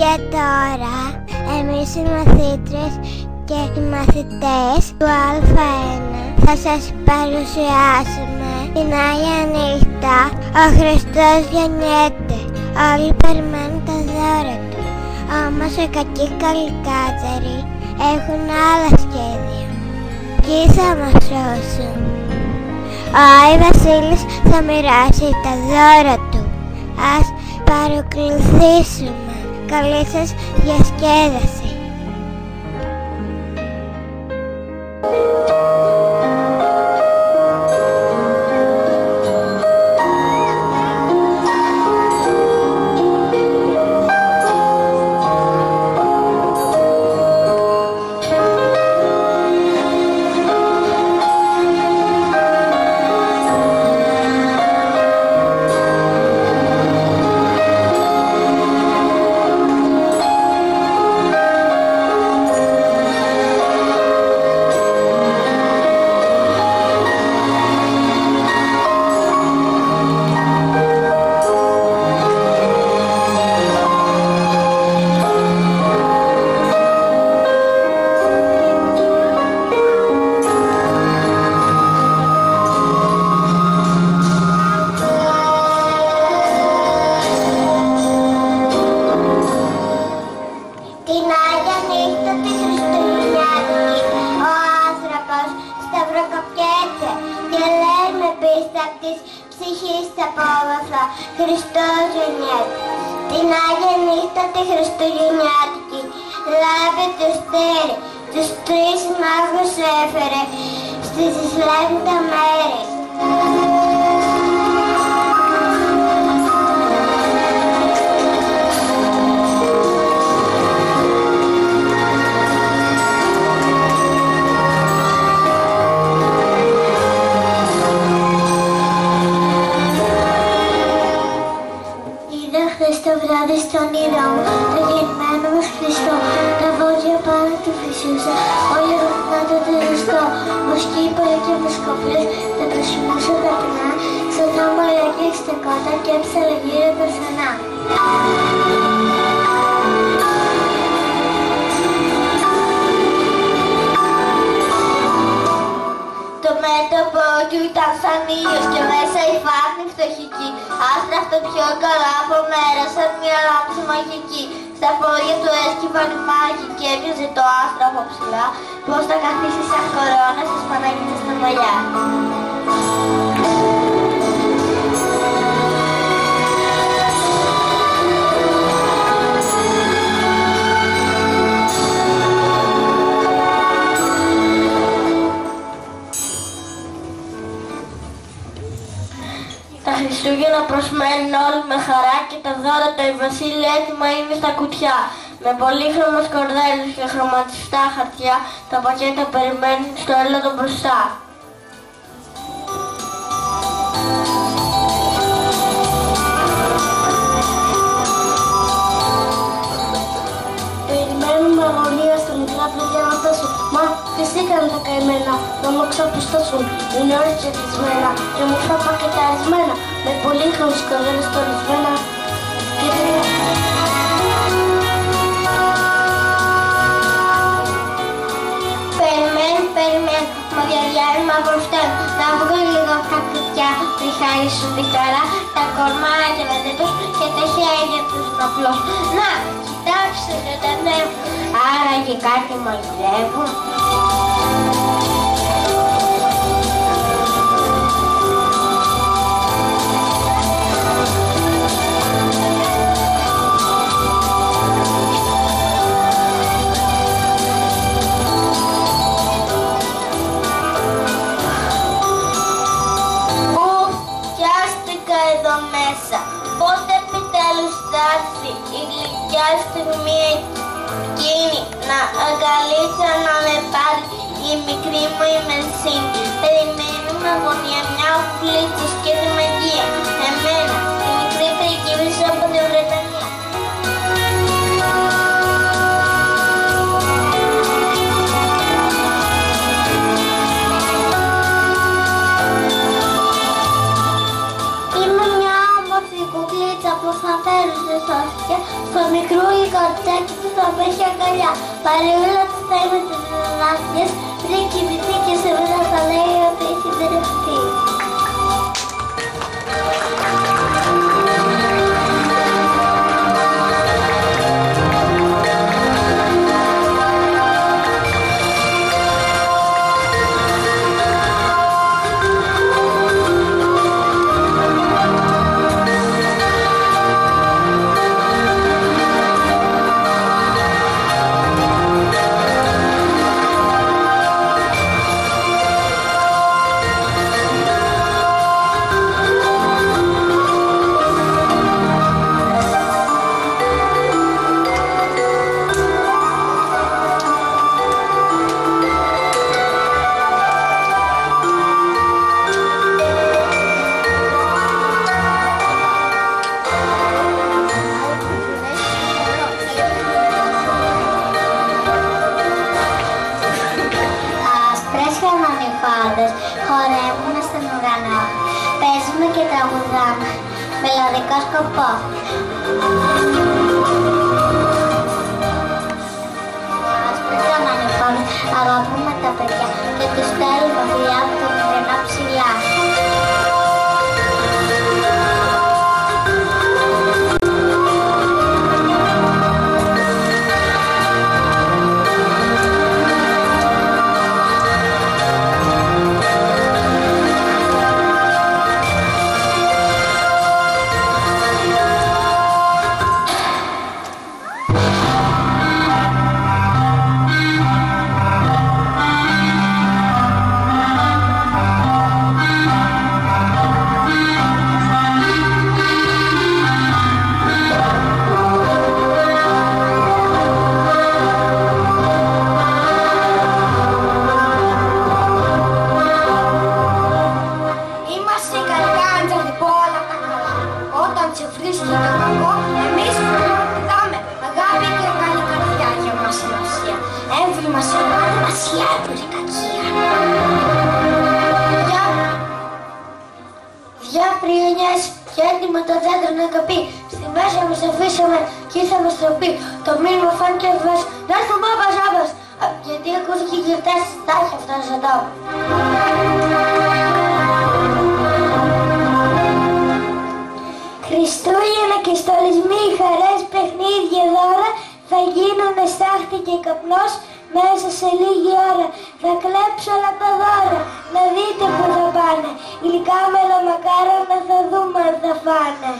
Και τώρα εμείς οι μαθήτρες και οι μαθητές του Α1 θα σας παρουσιάσουμε την Άγια Νύχτα. Ο Χριστός γεννιέται. Όλοι περιμένουν τα δώρα του. Όμως οι κακοί καλικάτσαροι έχουν άλλα σχέδια. Ποιοι θα μας σώσουν; Ο Άι Βασίλης θα μοιράσει τα δώρα του. Ας παρακολουθήσουμε Καλή σας διασκέδαση ψυχής στα πόδαθα Χριστός γεννιέται. Την Άγια νύχτα τη Χριστουγεννιάτικη λάβει το στέρι, τους τρεις μάγους έφερε στις Ισλάμιτα μέρη. Δρόμο λέγει εξτεκόταν και έψαλα γύρω περσανά Το μέτωπο του ήταν σαν ήλιος και μέσα η φάρνη φτωχική. Άστρα αυτό πιο καλά από μέρα σαν μια λάμψη μαγική. Στα πόδια του έσκυβαν οι μάγοι και έπιαζε το άστρο από ψηλά. Πώς θα καθίσει σαν κορώνα στις Παναγίτες στα μαλλιά Χριστούγεννα προσμένουν όλοι με χαρά και τα δώρα του η Βασίλεια έτοιμα είναι στα κουτιά. Με πολύχρωμες κορδέλες και χρωματιστά χαρτιά τα πακέτα περιμένουν στο έλοδο μπροστά. Περιμένουμε Μα φυσήκαν τα καημένα να μου ξαπιστώσουν. Είναι ώρες τσετισμένα και μου φά πακεταρισμένα. Με πολύχρωμες κορδέλες στολισμένα. Περιμένουν, περιμένουν, μα διαδιάρρημα μπροστά Να βγουν λίγο από τα κουτιά, μη χαρίσουν τη χαρά Τα κορμάκια τους και τα χέρια τους απλώς Να, κοιτάξτε ζωντανεύουν, άρα και κάτι μαγειρεύουν Ουφ, πιάστηκα εδώ μέσα. Πότε επιτέλους θα έρθει η γλυκιά στιγμή εκείνη να αγκαλίσω να με πάρει η μικρή μου η Μερσίνη. Περιμένω με αγωνία μια ουφλή της και τη μαγεία. Εμένα, τη μικρή πρικύβηση από την Βρετανία. Είμαι μια όμορφη κουκλίτσα που θα φέρω σε σώστια στο μικρούλι έχει αγκαλιά. Παρεούλα του θα είναι της διδάσκες, πριν κοιμηθεί και σε μένα θα και τραγουδάμε με λαδικό σκοπό. Άσπρες χανανιφάδες αγαπούμε τα παιδιά και τους στέλνουμε φιλιά από το μικρό ψηλά. Και έτοιμο το δέντρο να καπεί. Στη μέσα μας αφήσαμε και ήρθαμε στο πει. Το μήνυμα φάνηκε βεβαίως. Να έρθουν μπάμπας άμπας. Α, Γιατί ακούστηκε και γιορτές, θα έχει αυτό ζωντό. Χριστούγεννα και στολισμοί, χαρές, παιχνίδια, δώρα θα γίνουν στάχτη και καπνός μέσα σε λίγη ώρα. Θα κλέψω όλα τα δώρα, να δείτε που θα πάνε. Γλυκά μελομακάρονα θα δούμε αν θα φάνε.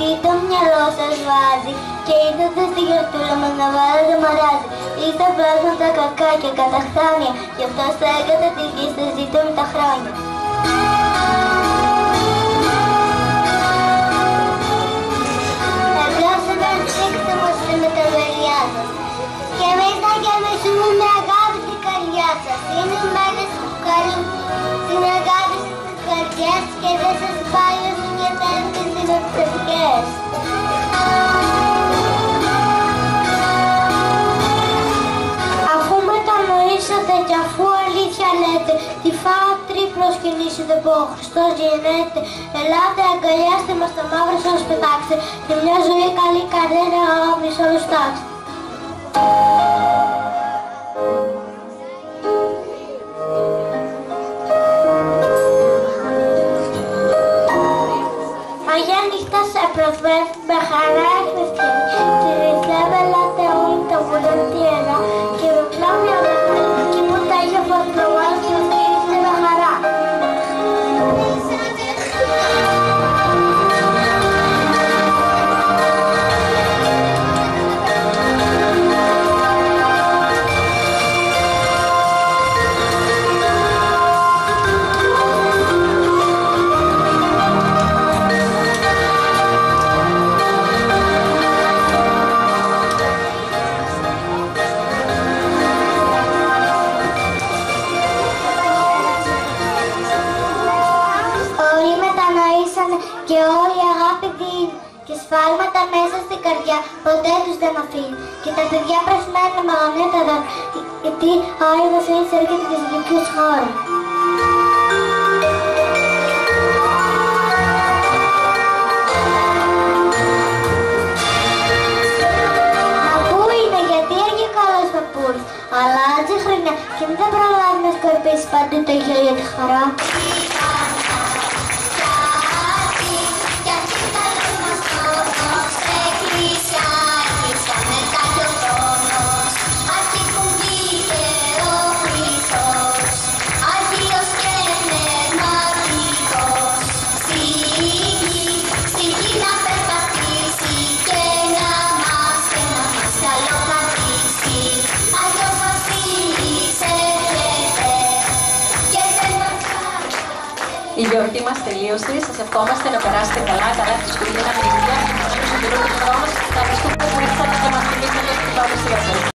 Σκοπό, τι το μυαλός σας βάζει και ήρθατε στη γιορτούλα μας να βάλετε μαράζι. Είστε πλάσμα τα κακά και καταχθάνια, γι' αυτό στέκατε τη γη σας ζήτω με τα χρόνια. Μετανοήσατε κι αφού αλήθεια λέτε, τη φάτρη προσκυνήσετε που ο Χριστός γεννέται. Ελάτε αγκαλιάστε μας τα μαύρα σας πετάξτε και μια ζωή καλή καρδέρα αγάπη σε όλους τάξτε. Αγία νύχτα σε προφέρει με χαρά και ευθύνη. Τη ρυθλεύε ελάτε όλοι τα βουλευτήρα και και όλη η αγάπη δίνει. Και σφάλματα μέσα στην καρδιά ποτέ τους δεν αφήνει. Και τα παιδιά προσμένουν με αγωνία τα δάκρυα, γιατί ο Άγιος Βασίλης έρχεται τις δικούς χώρες. Μα πού είναι, γιατί έρχεται ο καλός παππούς. Αλλάζει χρονιά και μην θα προλάβει να σκορπίσεις παντού το γέλιο για της χαράς. Γιορτή μας τελείωσε. Σας ευχόμαστε να περάσετε καλά, καλά τη Χριστούγεννα, παιδιά και να του χρόνου. Θα ευχαριστούμε που ήρθατε και μας θυμίσατε ότι πάμε στη